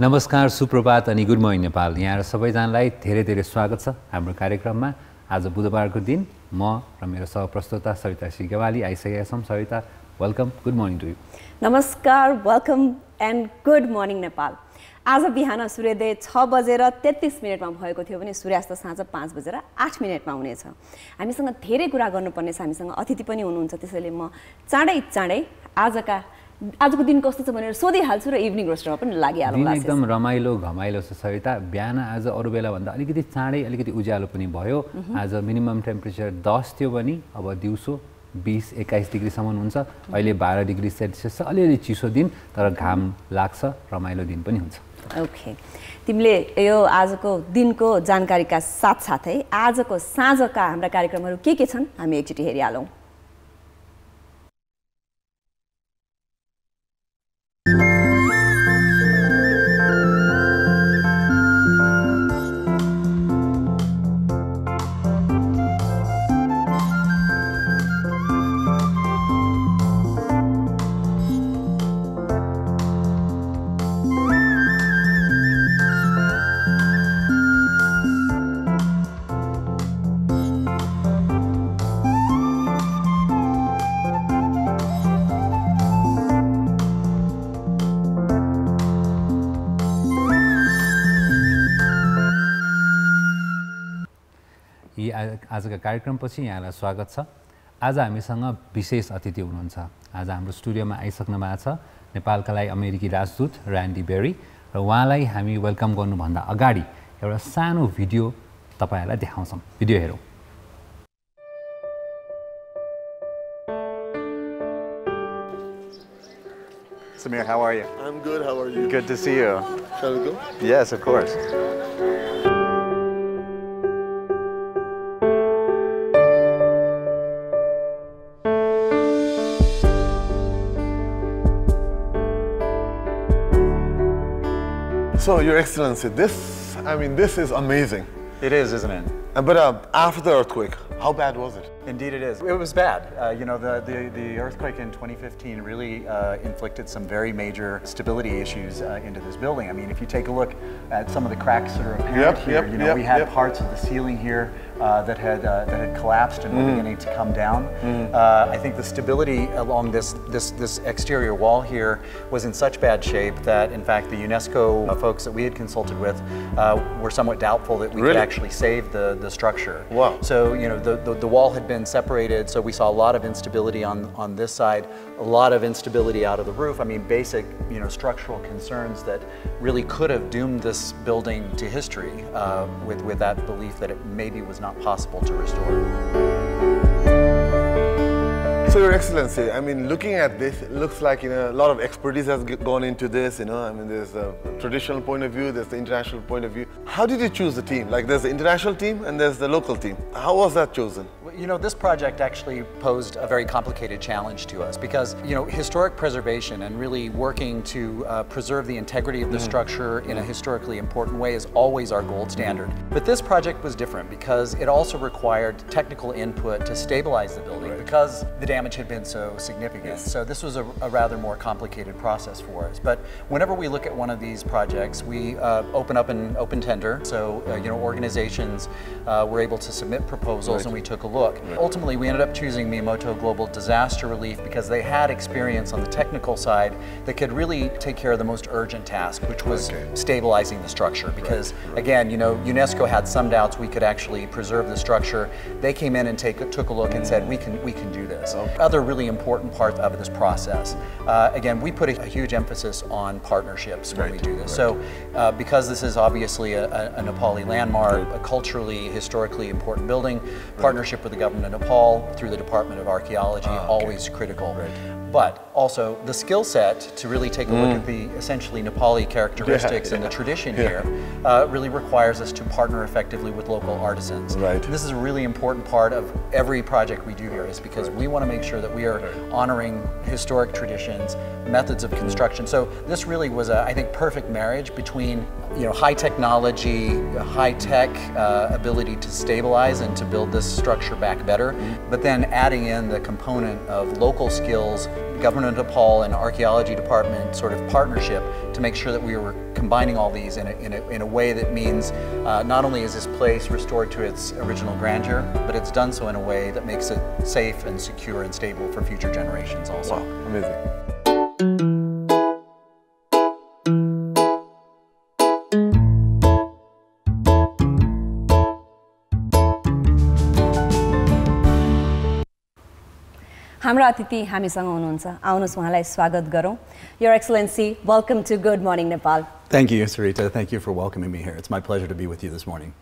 नमस्कार सुप्रभात अनि गुड मर्निङ नेपाल। यहाँ सबैजनालाई धेरै धेरै स्वागत छ हाम्रो कार्यक्रममा। आज बुधबारको दिन म र मेरो सहप्रस्तोता सरिता सिगेवाली आइसकेका छौँ। Sarita welcome good morning to you नमस्कार welcome and good morning Nepal. आज बिहान सूर्योदय छ बजेर तेत्तिस मिनटमा भएको थियो भने सूर्यास्त साँझ पाँच बजेर आठ मिनटमा हुनेछ। हामीसँग धेरै कुरा गर्नुपर्ने छ हामीसँग अतिथि पनि हुनुहुन्छ त्यसैले म चाँडै चाँडै आजका आजको दिन कस्तो छ भनेर सोधिहाल्छु र इभिनिङ रोस्टरमा पनि लागिहाल्नु दिन एकदम रमाइलो घमाइलो छ सरिता बिहान आज अरू बेलाभन्दा अलिकति चाँडै अलिकति उज्यालो पनि भयो। आज मिनिमम टेम्परेचर दस थियो भने अब दिउँसो बिस एक्काइस डिग्रीसम्म हुन्छ। अहिले बाह्र डिग्री सेल्सियस छ। अलिअलि चिसो दिन तर घाम लाग्छ रमाइलो दिन पनि हुन्छ। ओके। तिमीले यो आजको दिनको जानकारीका साथसाथै आजको साँझका हाम्रा कार्यक्रमहरू के के छन् हामी एकचोटि हेरिहालौँ। आजका कार्यक्रमपछि यहाँलाई स्वागत छ आज हामीसँग विशेष अतिथि हुनुहुन्छ आज हाम्रो स्टुडियोमा आइसक्नु भएको छ नेपालका लागि अमेरिकी राजदूत ऱ्यान्डी बेरी र उहाँलाई हामी वेलकम गर्नुभन्दा अगाडि एउटा सानो भिडियो तपाईँहरूलाई देखाउँछौँ भिडियो हेरौँ Samir, how are you? I'm good. How are you? Good to see you. Shall we go? Yes, of course. So, Your Excellency, this, I mean, this is amazing. It is, isn't it? But uh, after the earthquake, how bad was it? Indeed, it is. It was bad. Uh, you know, the, the, the earthquake in 2015 really uh, inflicted some very major stability issues uh, into this building. I mean, if you take a look at some of the cracks that are apparent Yep, here, yep, you know, yep, we had parts of the ceiling here uh, that had uh, that had collapsed and were Mm. beginning to come down. Uh, I think the stability along this this this exterior wall here was in such bad shape that, in fact, the UNESCO folks that we had consulted with uh, were somewhat doubtful that we Really? could actually save the the structure. Wow. So, you know, the, the, the wall had been separated, so we saw a lot of instability on, on this side, a lot of instability out of the roof. I mean, basic, you know, structural concerns that really could have doomed this building to history uh, with, with that belief that it maybe was not possible to restore. So, Your Excellency, I mean, looking at this, it looks like you know a lot of expertise has gone into this. You know, I mean, there's a traditional point of view, there's the international point of view. How did you choose the team? Like, there's the international team and there's the local team. How was that chosen? You know, this project actually posed a very complicated challenge to us because, you know, historic preservation and really working to uh, preserve the integrity of the structure in a historically important way is always our gold standard. But this project was different because it also required technical input to stabilize the building because the damage had been so significant. So this was a, a rather more complicated process for us. But whenever we look at one of these projects, we uh, open up an open tender. So, uh, you know, organizations uh, were able to submit proposals and we took a look. Ultimately, we ended up choosing Miyamoto Global Disaster Relief because they had experience on the technical side that could really take care of the most urgent task, which was stabilizing the structure. Because again, you know, UNESCO had some doubts we could actually preserve the structure. They came in and take, took a look and said, we can, we can do this. Other really important part of this process. Uh, again, we put a, a huge emphasis on partnerships when we do this. So, uh, because this is obviously a, a, a Nepali landmark, a culturally, historically important building, partnership with the government of Nepal through the Department of Archaeology, always critical. But also the skill set to really take a look at the essentially Nepali characteristics and the tradition here uh, really requires us to partner effectively with local artisans. Right. This is a really important part of every project we do here is because we want to make sure that we are honoring historic traditions, methods of construction. So this really was a, I think, perfect marriage between you know high technology, high tech uh, ability to stabilize and to build this structure back better, but then adding in the component of local skills, government of Nepal and archaeology department sort of partnership to make sure that we were combining all these in a, in a, in a way that means uh, not only is this place restored to its original grandeur, but it's done so in a way that makes it safe and secure and stable for future generations also. Wow, amazing. हाम्रो अतिथि हामीसँग हुनुहुन्छ आउनुहोस् उहाँलाई स्वागत गरौँ Your Excellency, welcome to Good Morning Nepal. Thank you, Sarita. Thank you for welcoming me here. It's my pleasure to be with you this morning.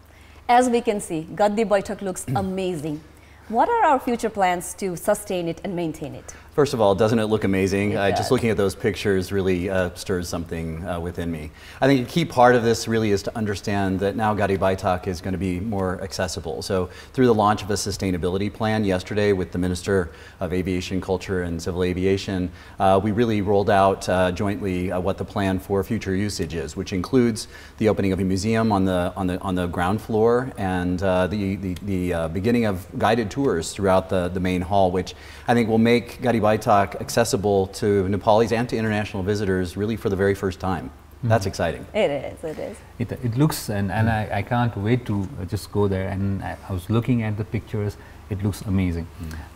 As we can see, Gaddi Baitak looks amazing. What are our future plans to sustain it and maintain it? First of all, doesn't it look amazing? Uh, just looking at those pictures really uh, stirs something uh, within me. I think a key part of this really is to understand that now Gadi Baitak is going to be more accessible. So through the launch of a sustainability plan yesterday with the Minister of Aviation, Culture and Civil Aviation, uh, we really rolled out uh, jointly uh, what the plan for future usage is, which includes the opening of a museum on the on the on the ground floor and uh, the the, the uh, beginning of guided tours throughout the, the main hall, which I think will make Gadi Baitak accessible to Nepalis and to international visitors really for the very first time. That's exciting. It is, it is. It, it looks, and, and I, I can't wait to just go there. And I, I was looking at the pictures, it looks amazing.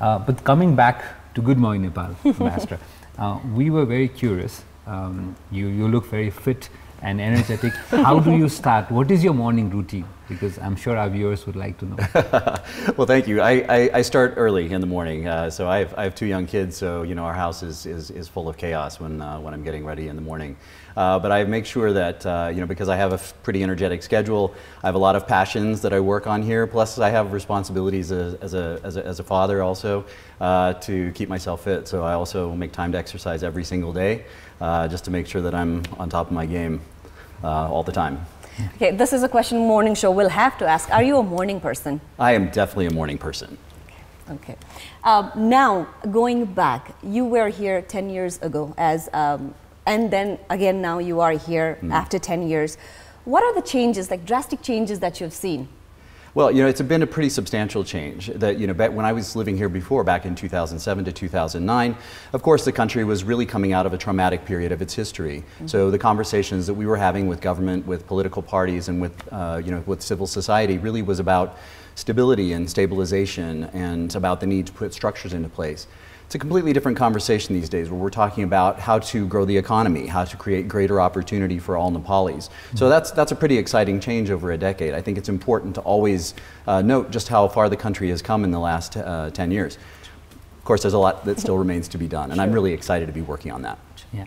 Uh, but coming back to Good Morning Nepal, Master, uh, we were very curious. Um, you, you look very fit and energetic. How do you start? What is your morning routine? Because I'm sure our viewers would like to know. well, thank you. I, I, I start early in the morning. Uh, so I have, I have two young kids, so you know our house is, is, is full of chaos when, uh, when I'm getting ready in the morning. Uh, but I make sure that, uh, you know, because I have a pretty energetic schedule, I have a lot of passions that I work on here. Plus, I have responsibilities as, as, a, as, a, as a father also uh, to keep myself fit. So I also make time to exercise every single day uh, just to make sure that I'm on top of my game all the time. Okay, this is a question morning show we'll have to ask. Are you a morning person? I am definitely a morning person. Okay. Um, now, going back, you were here 10 years ago as, um, and then again now you are here after 10 years. What are the changes, like drastic changes that you've seen? Well, you know, it's been a pretty substantial change. That you know, when I was living here before, back in 2007 to 2009, of course, the country was really coming out of a traumatic period of its history. So the conversations that we were having with government, with political parties, and with uh, you know, with civil society really was about stability and stabilization, and about the need to put structures into place. It's a completely different conversation these days where we're talking about how to grow the economy, how to create greater opportunity for all Nepalis. So that's, that's a pretty exciting change over a decade. I think it's important to always uh, note just how far the country has come in the last uh, 10 years. Of course, there's a lot that still remains to be done, and I'm really excited to be working on that. Yeah.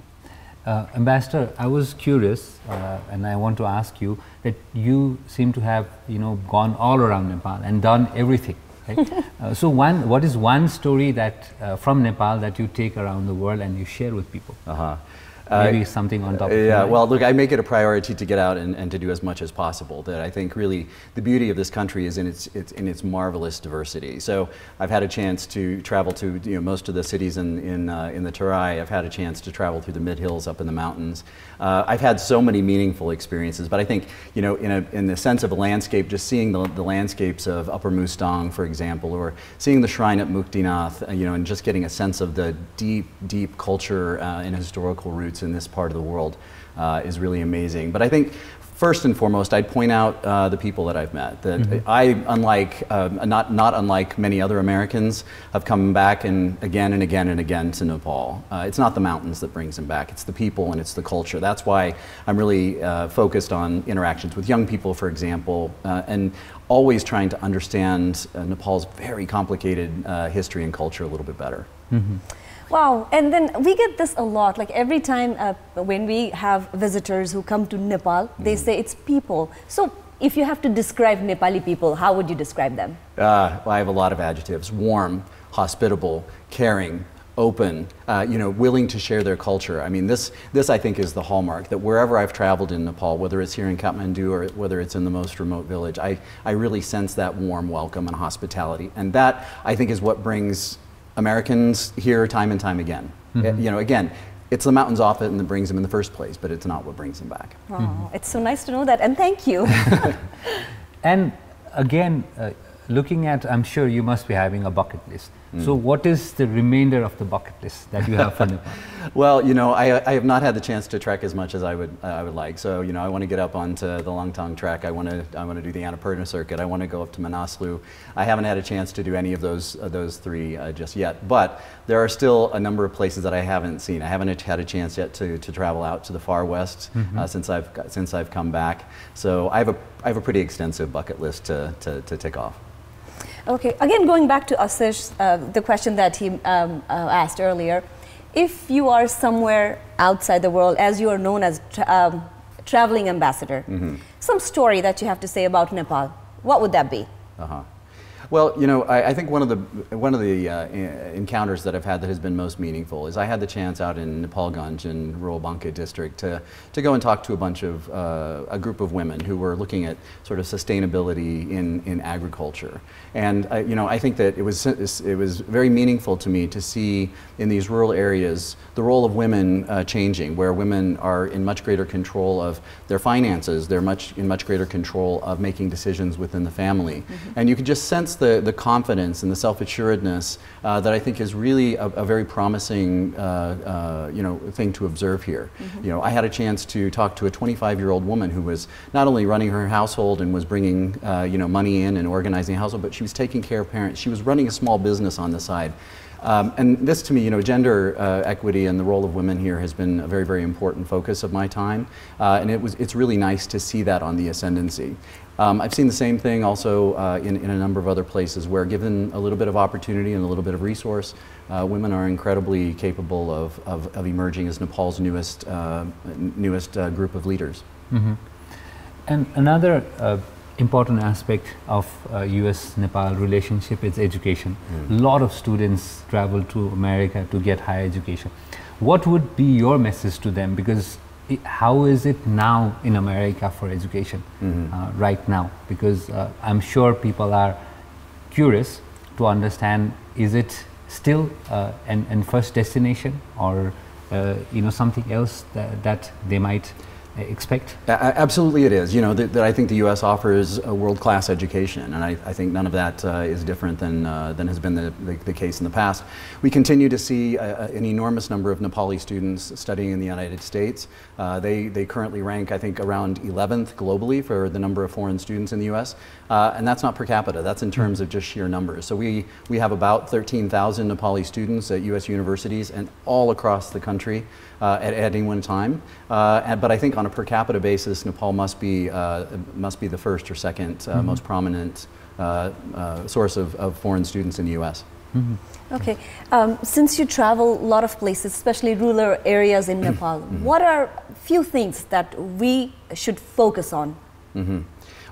Uh, Ambassador, I was curious, uh, and I want to ask you that you seem to have, you know, gone all around Nepal and done everything. Right? uh, so, one, what is one story that uh, from Nepal that you take around the world and you share with people? Uh-huh. Maybe something on top. of Yeah, well, look, I make it a priority to get out and, and to do as much as possible. That I think really the beauty of this country is in its, its in its marvelous diversity. So I've had a chance to travel to you know most of the cities in in, uh, in the Terai. I've had a chance to travel through the mid hills up in the mountains. Uh, I've had so many meaningful experiences. But I think you know in a in the sense of a landscape, just seeing the, the landscapes of Upper Mustang, for example, or seeing the shrine at Muktinath, uh, you know, and just getting a sense of the deep deep culture uh, and historical roots in this part of the world uh, is really amazing. But I think first and foremost, I'd point out uh, the people that I've met. That I, unlike um, not not unlike many other Americans, have come back and again and again and again to Nepal. Uh, it's not the mountains that brings them back; it's the people and it's the culture. That's why I'm really uh, focused on interactions with young people, for example, uh, and always trying to understand uh, Nepal's very complicated uh, history and culture a little bit better. Wow, and then we get this a lot. Like every time uh, when we have visitors who come to Nepal, they say it's people. So if you have to describe Nepali people, how would you describe them? Uh, well, I have a lot of adjectives: warm, hospitable, caring, open. Uh, you know, willing to share their culture. I mean, this this I think is the hallmark that wherever I've traveled in Nepal, whether it's here in Kathmandu or whether it's in the most remote village, I I really sense that warm welcome and hospitality, and that I think is what brings Americans here time and time again. Uh, You know, again. It's the mountains off it and that brings them in the first place, but it's not what brings them back. Oh, it's so nice to know that, and thank you. And again, uh, looking at, I'm sure you must be having a bucket list. So, what is the remainder of the bucket list that you have for Nepal? Well, you know, I, I have not had the chance to trek as much as I would I would like. So, you know, I want to get up onto the Langtang trek. I want to I want to do the Annapurna circuit. I want to go up to Manaslu. I haven't had a chance to do any of those uh, those three uh, just yet. But there are still a number of places that I haven't seen. I haven't had a chance yet to, to travel out to the far west uh, since I've since I've come back. So I have a I have a pretty extensive bucket list to, to, to tick off. Okay, again, going back to Ashesh, uh, the question that he um, uh, asked earlier, if you are somewhere outside the world, as you are known as tra- um, traveling ambassador, some story that you have to say about Nepal, what would that be? Uh-huh. Well, you know, I, I think one of the one of the uh, encounters that I've had that has been most meaningful is I had the chance out in Nepalganj in rural Banke district to, to go and talk to a bunch of uh, a group of women who were looking at sort of sustainability in, in agriculture, and uh, you know, I think that it was it was very meaningful to me to see in these rural areas the role of women uh, changing, where women are in much greater control of their finances, they're much in much greater control of making decisions within the family, and you can just sense the, the confidence and the self-assuredness uh, that I think is really a, a very promising, uh, uh, you know, thing to observe here. You know, I had a chance to talk to a 25-year-old woman who was not only running her household and was bringing, uh, you know, money in and organizing a household, but she was taking care of parents. She was running a small business on the side. Um, and this, to me, you know, gender uh, equity and the role of women here has been a very, very important focus of my time. Uh, and it was, it's really nice to see that on the ascendancy. Um, I've seen the same thing also uh, in, in a number of other places where, given a little bit of opportunity and a little bit of resource, uh, women are incredibly capable of, of, of emerging as Nepal's newest, uh, newest uh, group of leaders. And another uh, important aspect of uh, US Nepal relationship is education. A lot of students travel to America to get higher education. What would be your message to them? Because how is it now in America for education uh, right now? Because uh, I'm sure people are curious to understand is it still uh, an, an first destination or uh, you know something else that, that they might expect? Absolutely, it is. You know, that, I think the U.S. offers a world-class education, and I, I think none of that uh, is different than, uh, than has been the, the, the case in the past. We continue to see an enormous number of Nepali students studying in the United States. Uh, they, they currently rank, I think, around 11th globally for the number of foreign students in the U.S., uh, and that's not per capita. That's in terms of just sheer numbers. So we, we have about 13,000 Nepali students at U.S. universities and all across the country uh, at, at any one time. Uh, and- but I think on a per capita basis, Nepal must be, uh, must be the first or 2nd uh, most prominent uh, uh, source of, of foreign students in the U.S. Okay, um, since you travel a lot of places, especially rural areas in Nepal, what are few things that we should focus on?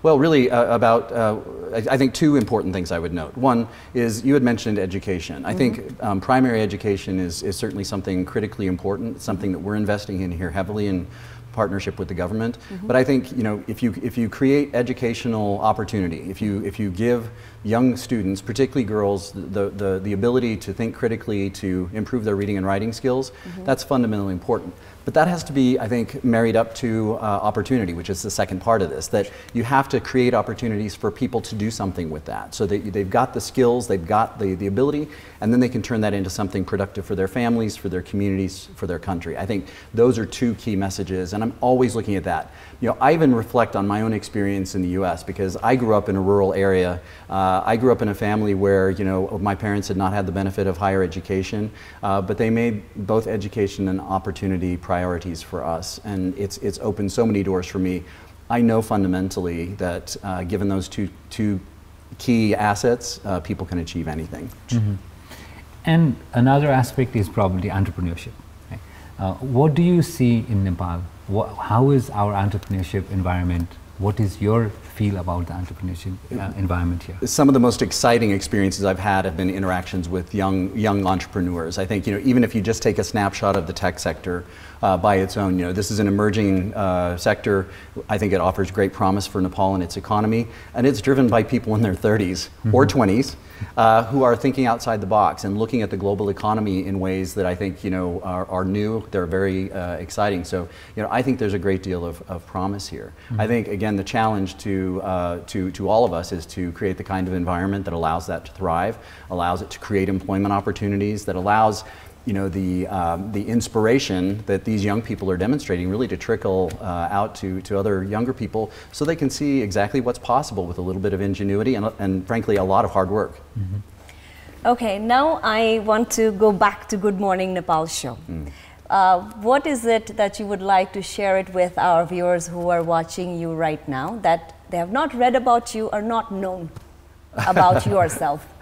Well, really, uh, about, uh, I, I think two important things I would note. One is you had mentioned education. I think um, primary education is, is certainly something critically important, something that we're investing in here heavily in partnership with the government. But I think, you know, if you, if you create educational opportunity, if you, if you give young students, particularly girls, the, the, the ability to think critically, to improve their reading and writing skills, that's fundamentally important. But that has to be, I think, married up to uh, opportunity, which is the second part of this. That you have to create opportunities for people to do something with that. So that they've got the skills, they've got the, the ability, and then they can turn that into something productive for their families, for their communities, for their country. I think those are two key messages, and I'm always looking at that. You know, I even reflect on my own experience in the U.S. because I grew up in a rural area. Uh, I grew up in a family where, you know, my parents had not had the benefit of higher education, uh, but they made both education and opportunity priorities for us, and it's it's opened so many doors for me. I know fundamentally that uh, given those two two key assets, uh, people can achieve anything. And another aspect is probably entrepreneurship. right? Uh, what do you see in Nepal? Wha how is our entrepreneurship environment? What is your feel about the entrepreneurship uh, environment here? some of the most exciting experiences I've had have been interactions with young young entrepreneurs. I think you know even if you just take a snapshot of the tech sector uh, by its own, you know this is an emerging uh, sector. I think it offers great promise for Nepal and its economy, and it's driven by people in their 30s or 20s uh, who are thinking outside the box and looking at the global economy in ways that I think you know are, are new. They're very uh, exciting. So you know I think there's a great deal of, of promise here. I think again again, the challenge to, uh, to, to all of us is to create the kind of environment that allows that to thrive, allows it to create employment opportunities, that allows you know, the, um, the inspiration that these young people are demonstrating really to trickle uh, out to, to other younger people so they can see exactly what's possible with a little bit of ingenuity and, and frankly, a lot of hard work. Mm -hmm. Okay, now I want to go back to Good Morning Nepal show. Mm. Uh, what is it that you would like to share it with our viewers who are watching you right now that they have not read about you or not known about yourself?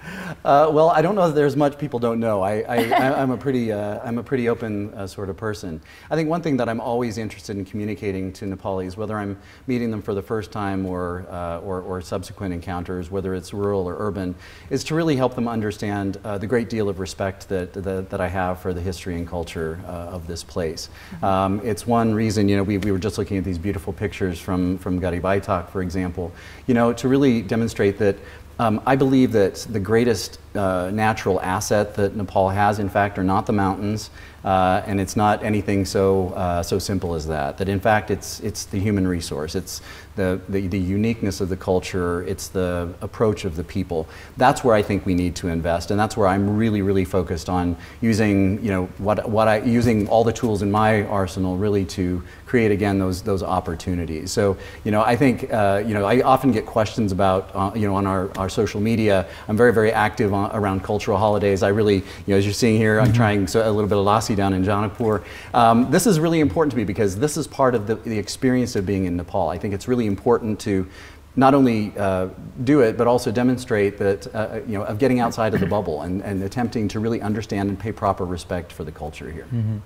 Uh, well, I don't know that there's much people don't know. I, am a pretty, uh, I'm a pretty open uh, sort of person. I think one thing that I'm always interested in communicating to Nepalis, whether I'm meeting them for the first time or, uh, or, or, subsequent encounters, whether it's rural or urban, is to really help them understand uh, the great deal of respect that, that, that, I have for the history and culture uh, of this place. Mm-hmm. Um, it's one reason, you know, we, we were just looking at these beautiful pictures from, from Gaddi Baitak, for example, you know, to really demonstrate that um, I believe that the greatest uh, natural asset that Nepal has, in fact, are not the mountains, uh, and it's not anything so, uh, so simple as that. That in fact, it's, it's the human resource, it's the, the, the, uniqueness of the culture, it's the approach of the people. That's where I think we need to invest, and that's where I'm really, really focused on using, you know, what, what I, using all the tools in my arsenal really to create again those, those opportunities. So, you know, I think, uh, you know, I often get questions about, uh, you know, on our, our social media. I'm very, very active on, around cultural holidays. I really, you know, as you're seeing here, I'm mm-hmm. trying so, a little bit of lassi down in Janakpur. Um, this is really important to me because this is part of the, the experience of being in Nepal. I think it's really important to not only uh, do it, but also demonstrate that, uh, uh, you know, of getting outside of the bubble and, and attempting to really understand and pay proper respect for the culture here. Mm-hmm.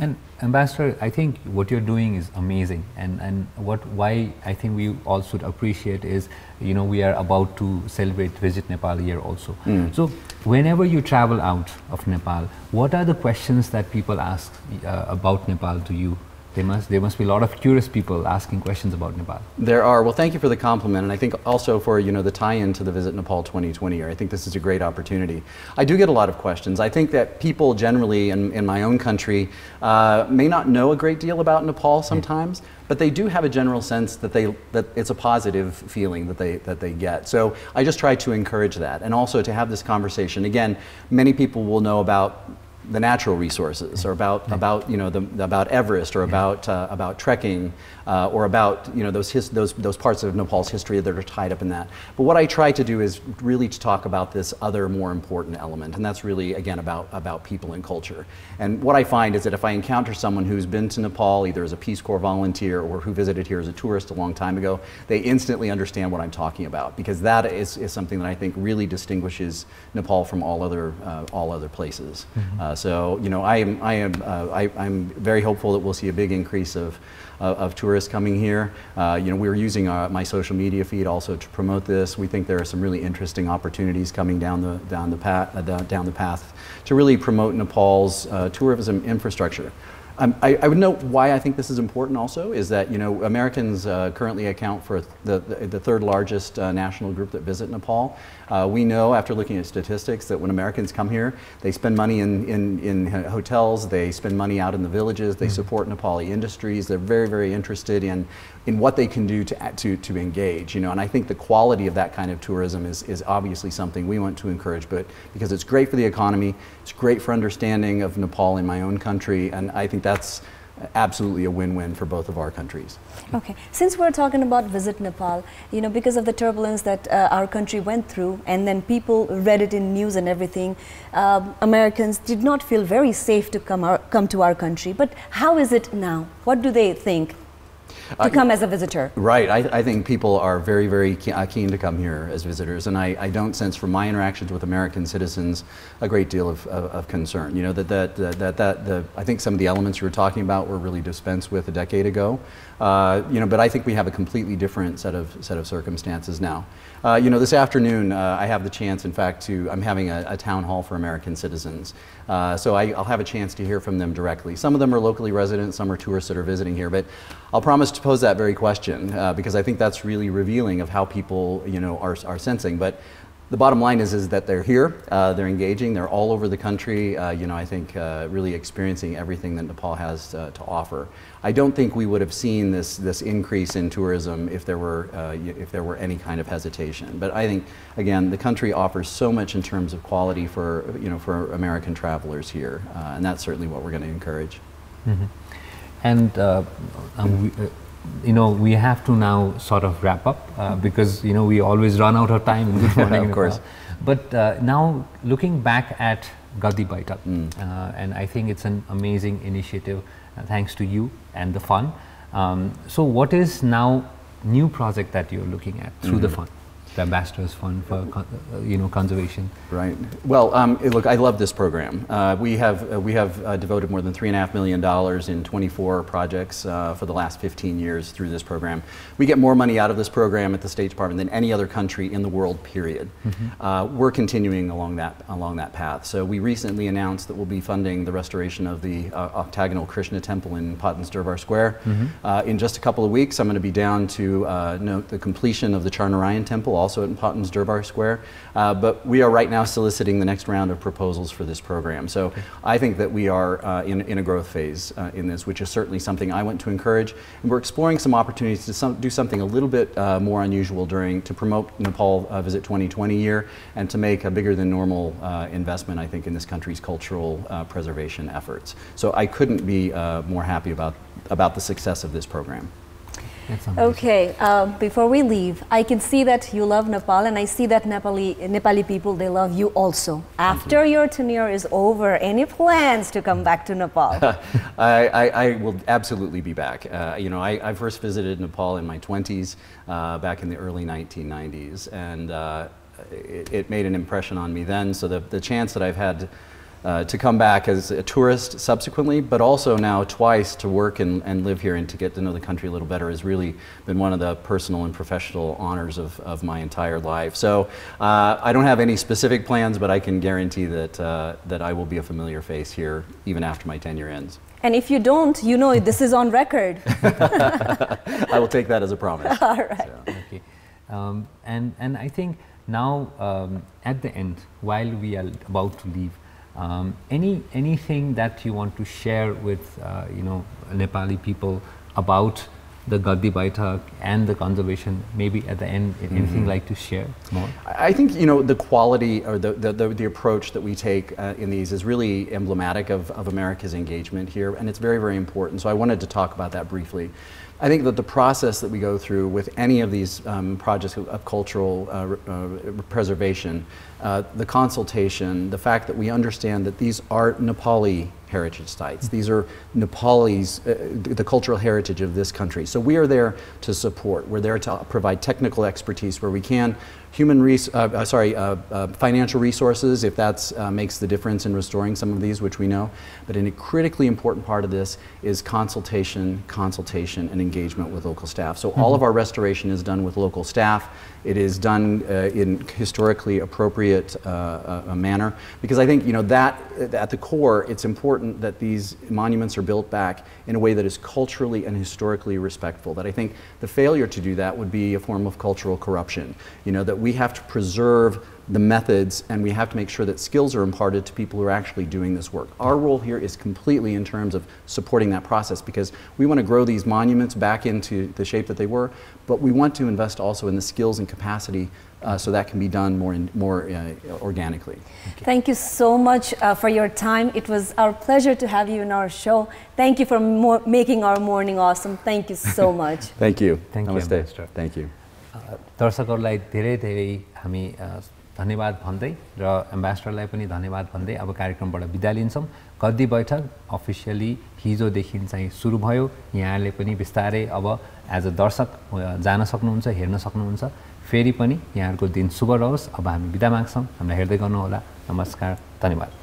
And Ambassador, I think what you're doing is amazing, and and what why I think we all should appreciate is, you know, we are about to celebrate Visit Nepal year also. Mm. So whenever you travel out of Nepal, what are the questions that people ask uh, about Nepal to you they must, there must be a lot of curious people asking questions about Nepal. There are. Well, thank you for the compliment, and I think also for you know the tie-in to the Visit Nepal 2020 I think this is a great opportunity. I do get a lot of questions. I think that people generally in, in my own country uh, may not know a great deal about Nepal sometimes, but they do have a general sense that they that it's a positive feeling that they that they get. So I just try to encourage that, and also to have this conversation. Again, many people will know about the natural resources, or about about you know the, about Everest, or about uh, about trekking, uh, or about you know those his, those those parts of Nepal's history that are tied up in that. But what I try to do is really to talk about this other more important element, and that's really again about about people and culture. And what I find is that if I encounter someone who's been to Nepal either as a Peace Corps volunteer or who visited here as a tourist a long time ago, they instantly understand what I'm talking about because that is, is something that I think really distinguishes Nepal from all other uh, all other places. Mm-hmm. Uh, so you know I am I am uh, I, I'm very hopeful that we'll see a big increase of of, of tourists coming here. Uh, you know, we're using our, my social media feed also to promote this. We think there are some really interesting opportunities coming down the, down the, path, uh, down the path to really promote Nepal's uh, tourism infrastructure. Um, I, I, would note why I think this is important also is that you know Americans uh, currently account for the, the, the third largest uh, national group that visit Nepal. Uh, we know after looking at statistics that when Americans come here, they spend money in, in, in hotels, they spend money out in the villages, they mm. support Nepali industries, they're very, very interested in, in what they can do to, to, to engage. You know, and I think the quality of that kind of tourism is, is obviously something we want to encourage, but because it's great for the economy, it's great for understanding of Nepal in my own country, and I think that's absolutely a win-win for both of our countries. Okay, since we're talking about Visit Nepal, you know, because of the turbulence that uh, our country went through, and then people read it in news and everything, um, Americans did not feel very safe to come, our, come to our country. But how is it now? What do they think? To uh, come as a visitor. Right. I, I, think people are very, very uh, keen to come here as visitors, and I, I, don't sense from my interactions with American citizens a great deal of, of, of concern. You know that that that that the I think some of the elements you were talking about were really dispensed with a decade ago. Uh, you know, but I think we have a completely different set of set of circumstances now. Uh, you know, this afternoon uh, I have the chance, in fact, to I'm having a, a town hall for American citizens. Uh, so I, will have a chance to hear from them directly. Some of them are locally resident, some are tourists that are visiting here, but I'll promise to pose that very question uh, because I think that's really revealing of how people, you know, are, are sensing. But the bottom line is, is that they're here, uh, they're engaging, they're all over the country, uh, you know, I think uh, really experiencing everything that Nepal has uh, to offer. I don't think we would have seen this, this increase in tourism if there, were, uh, if there were any kind of hesitation. But I think, again, the country offers so much in terms of quality for, you know, for American travelers here, uh, and that's certainly what we're going to encourage. Mm -hmm. And um, we, you know, we have to now sort of wrap up uh, because, you know, we always run out of time in Good Morning Of course. But uh, now looking back at Gadi Baitak, mm. uh, and I think it's an amazing initiative uh, thanks to you and the fund. Um, so what is now new project that you're looking at through mm -hmm. the mm-hmm. fund? The Ambassadors Fund for uh, you know conservation. Right. Well, um, look, I love this program. Uh, we have uh, we have uh, devoted more than three and a half million dollars in 24 projects uh, for the last 15 years through this program. We get more money out of this program at the State Department than any other country in the world. Period. Mm -hmm. we're continuing along that along that path. So we recently announced that we'll be funding the restoration of the octagonal Krishna temple in Patans Durbar Square. Mm -hmm. in just a couple of weeks, I'm going to be down to note the completion of the Charnarayan temple also at Patans Durbar Square. Uh, but we are right now soliciting the next round of proposals for this program. So okay. I think that we are uh, in, in a growth phase uh, in this, which is certainly something I want to encourage. And we're exploring some opportunities to some, do something a little bit uh, more unusual during to promote Nepal uh, Visit 2020 year and to make a bigger than normal uh, investment, I think, in this country's cultural preservation efforts. So I couldn't be more happy about, about the success of this program. Okay, uh, before we leave, I can see that you love Nepal and I see that Nepali, Nepali people, they love you also. After you. your tenure is over, any plans to come back to Nepal? I, I, I, will absolutely be back. Uh, you know, I, I, first visited Nepal in my 20s, uh, back in the early 1990s, and uh, it, it, made an impression on me then, so the, the chance that I've had uh, to come back as a tourist subsequently, but also now twice to work and, and live here and to get to know the country a little better has really been one of the personal and professional honors of, of my entire life. So uh, I don't have any specific plans, but I can guarantee that, uh, that I will be a familiar face here even after my tenure ends. And if you don't, you know this is on record. I will take that as a promise. All right. So, okay. Um, and, and I think now um, at the end, while we are about to leave, um, any anything that you want to share with uh, you know Nepali people about the Gaddi Baitak and the conservation, maybe at the end, anything mm -hmm. like to share more? I think, you know, the quality or the, the, the, the approach that we take uh, in these is really emblematic of, of America's engagement here, and it's very, very important. So I wanted to talk about that briefly. I think that the process that we go through with any of these um, projects of cultural uh, uh, preservation, uh, the consultation, the fact that we understand that these are Nepali heritage sites. These are Nepalese, uh, the cultural heritage of this country. So we are there to support. We're there to provide technical expertise where we can, human res uh, uh, sorry, uh, uh financial resources if that uh, makes the difference in restoring some of these, which we know. But a critically important part of this is consultation, consultation, and engagement with local staff. So mm -hmm. all of our restoration is done with local staff. It is done in historically appropriate manner because I think you know that at the core, it's important that these monuments are built back in a way that is culturally and historically respectful. That I think the failure to do that would be a form of cultural corruption. You know that we have to preserve the methods and we have to make sure that skills are imparted to people who are actually doing this work. Our role here is completely in terms of supporting that process because we want to grow these monuments back into the shape that they were, but we want to invest also in the skills and capacity uh, so that can be done more, in, more uh, organically. Thank you. Thank you so much uh, for your time. It was our pleasure to have you in our show. Thank you for making our morning awesome. Thank you so much. Thank you. Thank Namaste. you. Thank you. दर्शकहरूलाई धेरै धेरै हामी धन्यवाद भन्दै र एम्बेसडरलाई पनि धन्यवाद भन्दै अब कार्यक्रमबाट बिदा लिन्छौँ। गद्दी बैठक अफिसियली हिजोदेखि चाहिँ सुरु भयो। यहाँले पनि बिस्तारै अब एज अ दर्शक जान सक्नुहुन्छ हेर्न सक्नुहुन्छ। फेरि पनि यहाँहरूको दिन शुभ रहोस्। अब हामी बिदा माग्छौँ। हामीलाई हेर्दै गर्नुहोला। नमस्कार। धन्यवाद।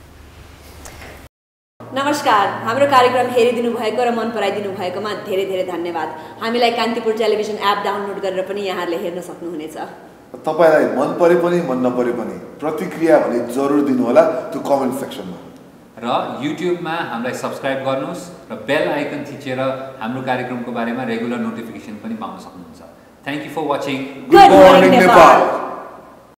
नमस्कार हाम्रो कार्यक्रम हेरिदिनु भएको र मन पराइदिनु भएकोमा धेरै धेरै धन्यवाद हामीलाई कान्तिपुर टेलिभिजन एप डाउनलोड गरेर पनि यहाँहरूले हेर्न सक्नुहुनेछ तपाईँलाई मन परे पनि मन नपरे पनि प्रतिक्रिया भने जरुर दिनुहोला त्यो कमेन्ट सेक्सनमा र युट्युबमा हामीलाई सब्सक्राइब गर्नुहोस् र बेल आइकन थिचेर हाम्रो कार्यक्रमको बारेमा रेगुलर नोटिफिकेसन पनि पाउन सक्नुहुन्छ watching. Good, Good morning, morning, Nepal. Nepal.